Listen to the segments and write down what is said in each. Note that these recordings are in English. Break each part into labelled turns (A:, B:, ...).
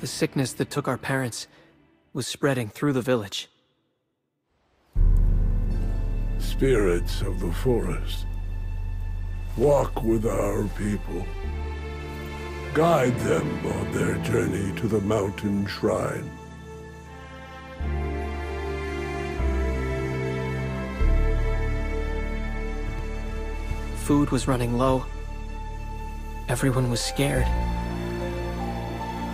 A: The sickness that took our parents was spreading through the village.
B: Spirits of the forest. Walk with our people. Guide them on their journey to the mountain shrine.
A: Food was running low. Everyone was scared.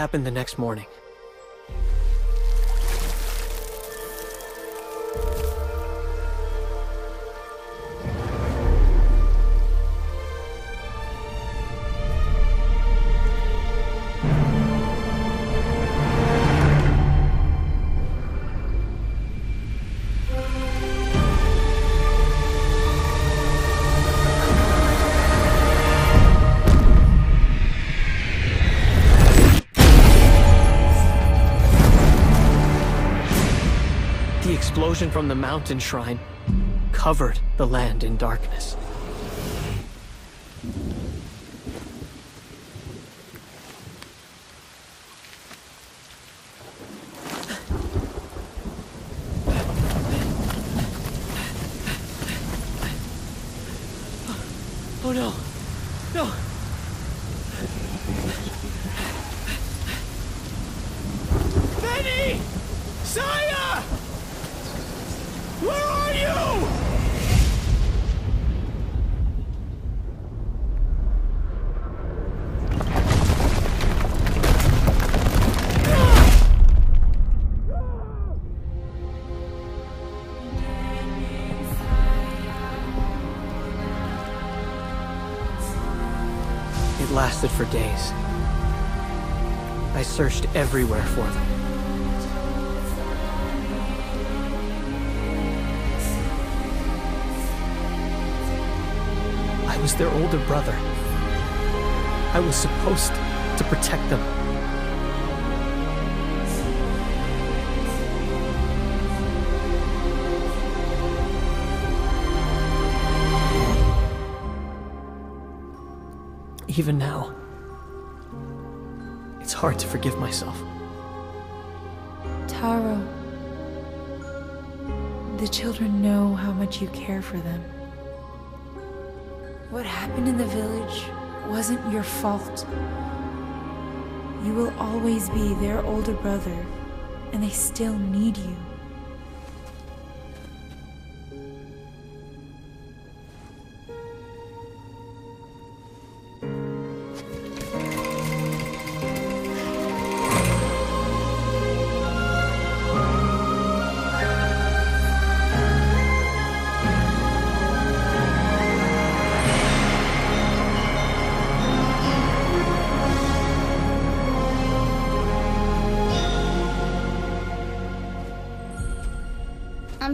A: Happened the next morning. Explosion from the mountain shrine covered the land in darkness. Oh no! No! Beni! Saiya! Where are you? It lasted for days. I searched everywhere for them. Was their older brother. I was supposed to protect them. Even now, it's hard to forgive myself.
C: Taro, the children know how much you care for them. What happened in the village wasn't your fault. You will always be their older brother, and they still need you.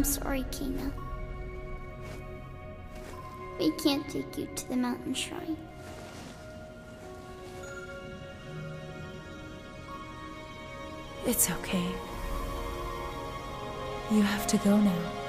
D: Sorry, Kena. We can't take you to the mountain shrine.
C: It's okay. You have to go now.